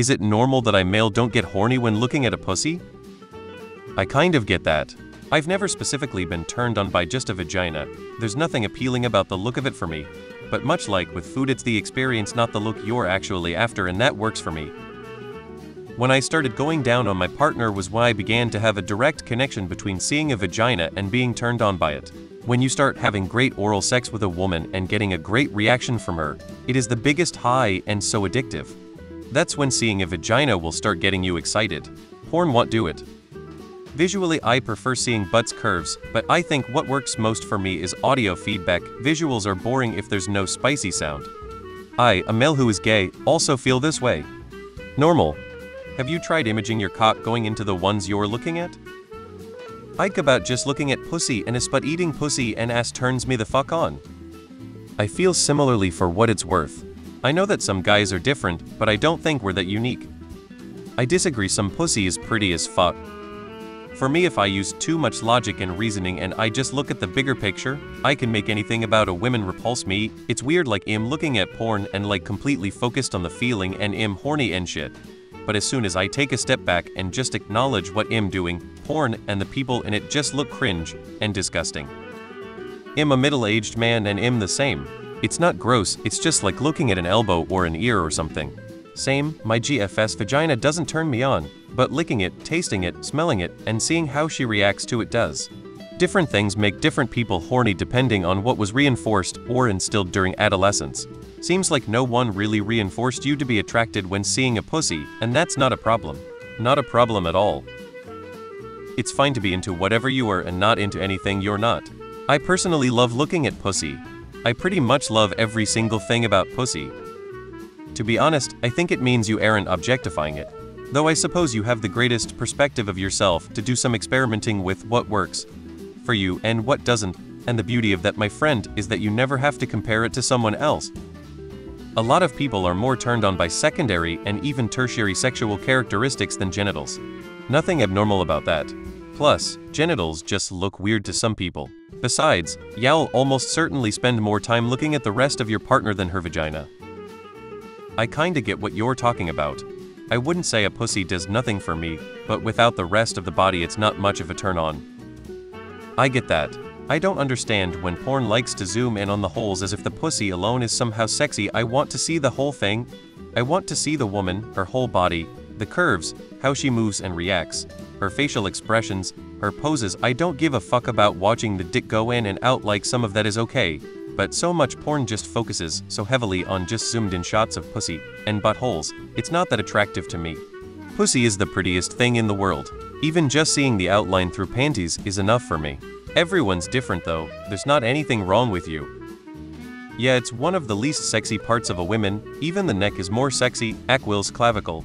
Is it normal that I male don't get horny when looking at a pussy? I kind of get that. I've never specifically been turned on by just a vagina, there's nothing appealing about the look of it for me. But much like with food it's the experience not the look you're actually after and that works for me. When I started going down on my partner was when I began to have a direct connection between seeing a vagina and being turned on by it. When you start having great oral sex with a woman and getting a great reaction from her, it is the biggest high and so addictive. That's when seeing a vagina will start getting you excited. Porn won't do it. Visually I prefer seeing butts curves, but I think what works most for me is audio feedback, visuals are boring if there's no spicy sound. I, a male who is gay, also feel this way. Normal. Have you tried imaging your cock going into the ones you're looking at? Ike about just looking at pussy and a spud eating pussy and ass turns me the fuck on. I feel similarly for what it's worth. I know that some guys are different, but I don't think we're that unique. I disagree some pussy is pretty as fuck. For me if I use too much logic and reasoning and I just look at the bigger picture, I can make anything about a woman repulse me, it's weird like I'm looking at porn and like completely focused on the feeling and I'm horny and shit but as soon as I take a step back and just acknowledge what I'm doing, porn and the people in it just look cringe and disgusting. I'm a middle-aged man and I'm the same. It's not gross, it's just like looking at an elbow or an ear or something. Same, my GFS vagina doesn't turn me on, but licking it, tasting it, smelling it, and seeing how she reacts to it does. Different things make different people horny depending on what was reinforced or instilled during adolescence. Seems like no one really reinforced you to be attracted when seeing a pussy, and that's not a problem. Not a problem at all. It's fine to be into whatever you are and not into anything you're not. I personally love looking at pussy. I pretty much love every single thing about pussy. To be honest, I think it means you aren't objectifying it. Though I suppose you have the greatest perspective of yourself to do some experimenting with what works for you and what doesn't, and the beauty of that my friend is that you never have to compare it to someone else. A lot of people are more turned on by secondary and even tertiary sexual characteristics than genitals. Nothing abnormal about that. Plus, genitals just look weird to some people. Besides, you'll almost certainly spend more time looking at the rest of your partner than her vagina. I kinda get what you're talking about. I wouldn't say a pussy does nothing for me, but without the rest of the body it's not much of a turn on. I get that. I don't understand when porn likes to zoom in on the holes as if the pussy alone is somehow sexy. I want to see the whole thing. I want to see the woman, her whole body, the curves, how she moves and reacts, her facial expressions, her poses. I don't give a fuck about watching the dick go in and out like some of that is okay, but so much porn just focuses so heavily on just zoomed in shots of pussy and buttholes. It's not that attractive to me. Pussy is the prettiest thing in the world. Even just seeing the outline through panties is enough for me. Everyone's different though, there's not anything wrong with you. Yeah, it's one of the least sexy parts of a woman, even the neck is more sexy, Aquil's clavicle,